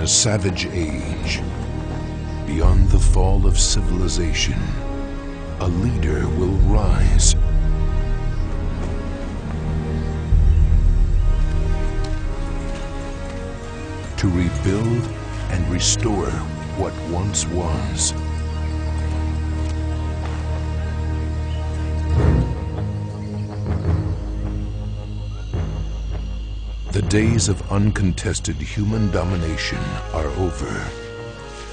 In a savage age, beyond the fall of civilization, a leader will rise. To rebuild and restore what once was. The days of uncontested human domination are over.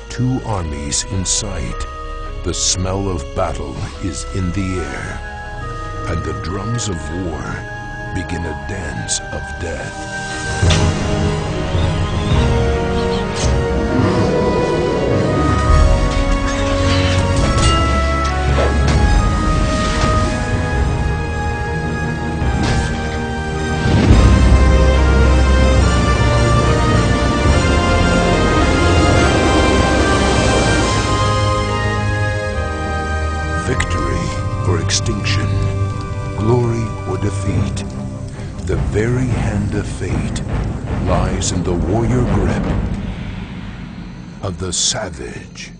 Two armies in sight. The smell of battle is in the air. And the drums of war begin a dance of death. Victory or extinction, glory or defeat. The very hand of fate lies in the warrior grip of the savage.